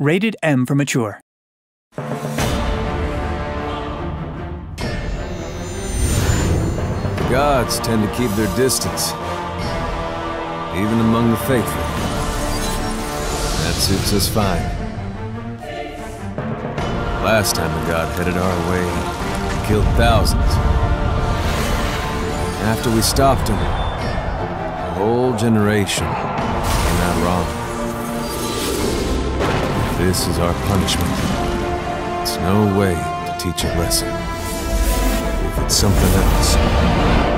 Rated M for Mature. Gods tend to keep their distance, even among the faithful. That suits us fine. Last time a god headed our way, he killed thousands. After we stopped him, a whole generation came out wrong. This is our punishment. It's no way to teach a lesson. If it's something else,